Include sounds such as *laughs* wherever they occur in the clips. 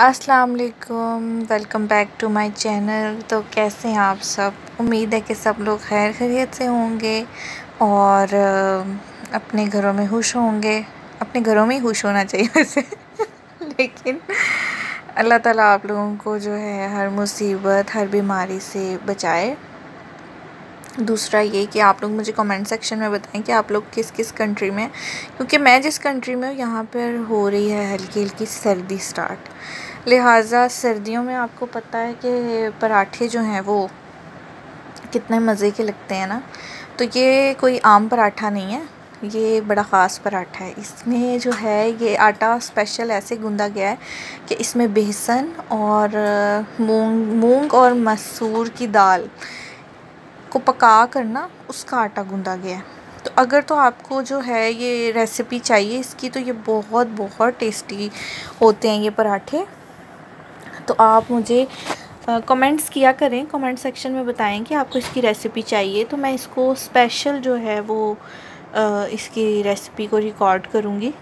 अस्सलाम वालेकुम welcome back to my channel तो कैसे हैं आप सब? उम्मीद है कि सब लोग खैर खैरियत से होंगे और अपने घरों में खुश होंगे। अपने घरों में ही खुश होना चाहिए वैसे। *laughs* लेकिन अल्लाह ताला आप लोगों को जो है हर मुसीबत, हर बीमारी से बचाए। दूसरा ये कि आप लोग मुझे कमेंट सेक्शन में बताएँ कि आप लोग किस किस कंट्री में क्योंकि मैं जिस कंट्री में हूँ, यहाँ पर हो रही है हल्की हल्की सर्दी स्टार्ट लिहाजा सर्दियों में आपको पता है कि पराठे जो हैं वो कितने मज़े के लगते हैं ना। तो ये कोई आम पराठा नहीं है, ये बड़ा ख़ास पराठा है। इसमें जो है, ये आटा स्पेशल ऐसे गूंदा गया है कि इसमें बेसन और मूंग मूंग और मसूर की दाल को पका कर ना, उसका आटा गूँधा गया है। तो अगर तो आपको जो है, ये रेसिपी चाहिए इसकी तो ये बहुत बहुत टेस्टी होते हैं ये पराठे। तो आप मुझे कमेंट्स किया करें। कमेंट सेक्शन में बताएँ कि आपको इसकी रेसिपी चाहिए। तो मैं इसको स्पेशल जो है वो इसकी रेसिपी को रिकॉर्ड करूँगी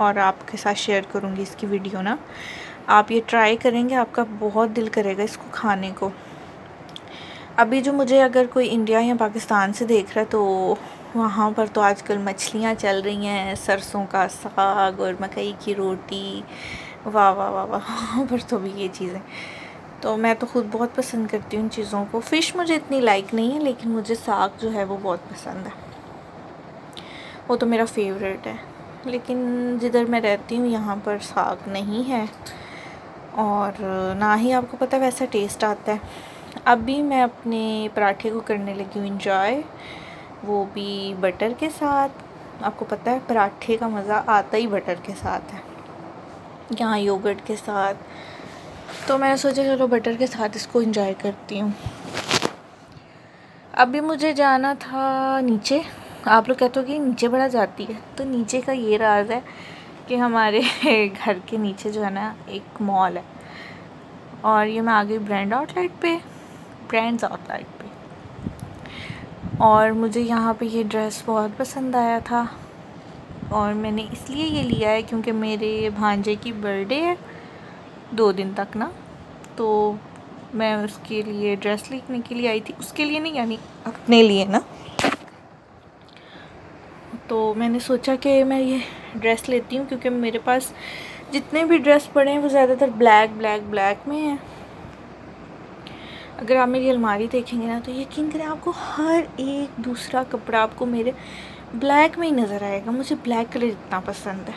और आपके साथ शेयर करूँगी इसकी वीडियो ना। आप ये ट्राई करेंगे, आपका बहुत दिल करेगा इसको खाने को। अभी जो मुझे अगर कोई इंडिया या पाकिस्तान से देख रहा है तो वहाँ पर तो आजकल मछलियाँ चल रही हैं, सरसों का साग और मकई की रोटी वाह वाह वाह वाह, *laughs* पर तो भी ये चीज़ें। तो मैं तो ख़ुद बहुत पसंद करती हूँ इन चीज़ों को। फ़िश मुझे इतनी लाइक नहीं है, लेकिन मुझे साग जो है वो बहुत पसंद है। वो तो मेरा फेवरेट है। लेकिन जिधर मैं रहती हूँ, यहाँ पर साग नहीं है। और ना ही आपको पता है, वैसा टेस्ट आता है। अभी मैं अपने पराठे को करने लगी हूँ इंजॉय वो भी बटर के साथ। आपको पता है, पराठे का मज़ा आता ही बटर के साथ है। यहाँ योगर्ट के साथ। तो मैंने सोचा, चलो बटर के साथ इसको इंजॉय करती हूँ। अभी मुझे जाना था नीचे। आप लोग कहते हो कि नीचे बड़ा जाती है। तो नीचे का ये राज है कि हमारे *laughs* घर के नीचे जो है ना, एक मॉल है। और ये मैं आ गई ब्रांड आउटलेट पे। ब्रांड्स आउटलेट पे। और मुझे यहाँ पे ये ड्रेस बहुत पसंद आया था। और मैंने इसलिए ये लिया है क्योंकि मेरे भांजे की बर्थडे है दो दिन तक ना। तो मैं उसके लिए ड्रेस लेने के लिए आई थी। उसके लिए नहीं, यानी अपने लिए ना। तो मैंने सोचा कि मैं ये ड्रेस लेती हूँ क्योंकि मेरे पास जितने भी ड्रेस पड़े हैं वो ज़्यादातर ब्लैक ब्लैक ब्लैक में हैं। अगर आप मेरी अलमारी देखेंगे ना तो यकीन करें आपको हर एक दूसरा कपड़ा आपको मेरे ब्लैक में ही नज़र आएगा, मुझे ब्लैक कलर इतना पसंद है।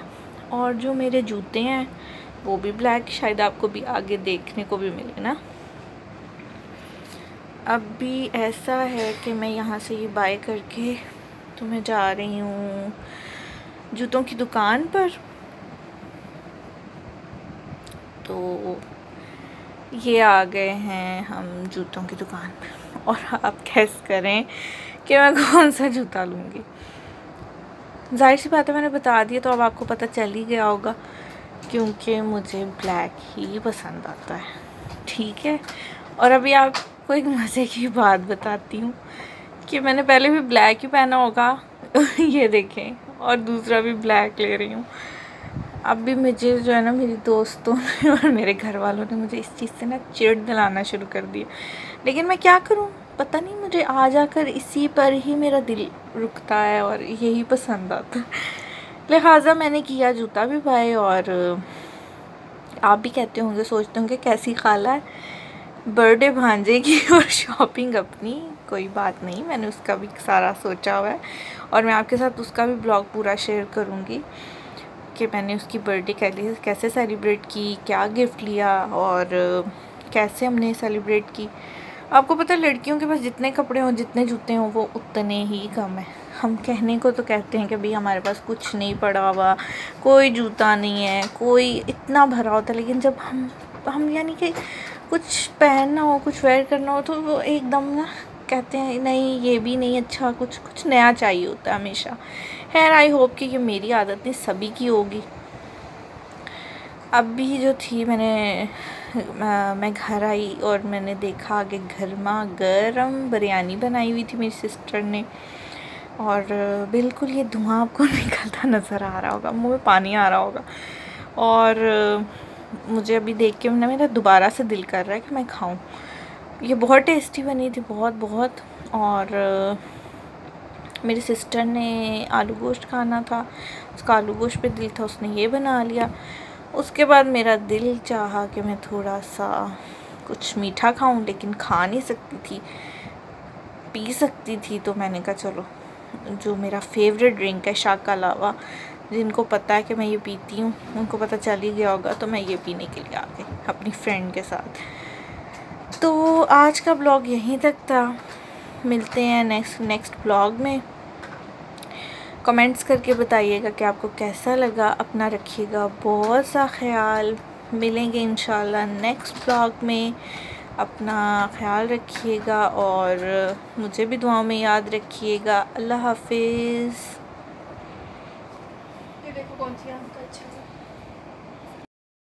और जो मेरे जूते हैं, वो भी ब्लैक, शायद आपको भी आगे देखने को भी मिले ना। अब भी ऐसा है कि मैं यहाँ से ये बाय करके तो मैं जा रही हूँ जूतों की दुकान पर। तो ये आ गए हैं हम जूतों की दुकान पर। और आप कैस करें कि मैं कौन सा जूता लूँगी। ज़ाहिर सी बात है, मैंने बता दिया तो अब आपको पता चल ही गया होगा, क्योंकि मुझे ब्लैक ही पसंद आता है। ठीक है? और अभी आपको एक मज़े की बात बताती हूँ, कि मैंने पहले भी ब्लैक ही पहना होगा, *laughs* ये देखें, और दूसरा भी ब्लैक ले रही हूँ। अब भी मुझे जो है ना मेरी दोस्तों ने *laughs* और मेरे घर वालों ने मुझे इस चीज़ से ना चिड़ दिलाना शुरू कर दिया। लेकिन मैं क्या करूँ? पता नहीं, मुझे आ जाकर इसी पर ही मेरा दिल रुकता है और यही पसंद आता है। लिहाजा मैंने किया जूता भी पाए और आप भी कहते होंगे, सोचते होंगे कैसी खाला है। बर्थडे भांजे की *laughs* और शॉपिंग अपनी, कोई बात नहीं, मैंने उसका भी सारा सोचा हुआ है। और मैं आपके साथ उसका भी ब्लॉग पूरा शेयर करूँगी। कि मैंने उसकी बर्थडे कैसे कैसे सेलिब्रेट की, क्या गिफ्ट लिया और कैसे हमने सेलिब्रेट की। आपको पता है, लड़कियों के पास जितने कपड़े हों, जितने जूते हों, वो उतने ही कम हैं। हम कहने को तो कहते हैं कि भाई, हमारे पास कुछ नहीं पड़ा हुआ, कोई जूता नहीं है, कोई इतना भरा होता है, लेकिन जब हम हम यानी कि कुछ पहनना हो, कुछ वेयर करना हो तो वो एकदम ना कहते हैं, नहीं, ये भी नहीं अच्छा कुछ कुछ नया चाहिए होता है हमेशा। खैर आई होप कि ये मेरी आदत नहीं, सभी की होगी। अब भी जो थी, मैंने मैं घर आई और मैंने देखा कि गर्मा गर्म बिरयानी बनाई हुई थी मेरी सिस्टर ने। और बिल्कुल ये धुआँ आपको *laughs* निकलता नज़र आ रहा होगा, मुँह में पानी आ रहा होगा। और मुझे अभी देख के ना मेरा दोबारा से दिल कर रहा है कि मैं खाऊं। ये बहुत टेस्टी बनी थी, बहुत बहुत। और मेरी सिस्टर ने आलू गोश्त खाना था, उसका आलू गोश्त पे दिल था, उसने ये बना लिया। उसके बाद मेरा दिल चाहा कि मैं थोड़ा सा कुछ मीठा खाऊं, लेकिन खा नहीं सकती थी, पी सकती थी तो मैंने कहा, चलो, जो मेरा फेवरेट ड्रिंक है शाक का अलावा, जिनको पता है कि मैं ये पीती हूँ, उनको पता चल ही गया होगा तो मैं ये पीने के लिए आ गई, अपनी फ्रेंड के साथ। तो आज का ब्लॉग यहीं तक था। मिलते हैं नेक्स्ट नेक्स्ट ब्लॉग में। कमेंट्स करके बताइएगा कि आपको कैसा लगा। अपना रखिएगा बहुत सा ख्याल। मिलेंगे इन नेक्स्ट ब्लॉग में। अपना ख्याल रखिएगा और मुझे भी दुआओं में याद रखिएगा। अल्लाह हाफिज़। देखो कौन सी आम का अच्छा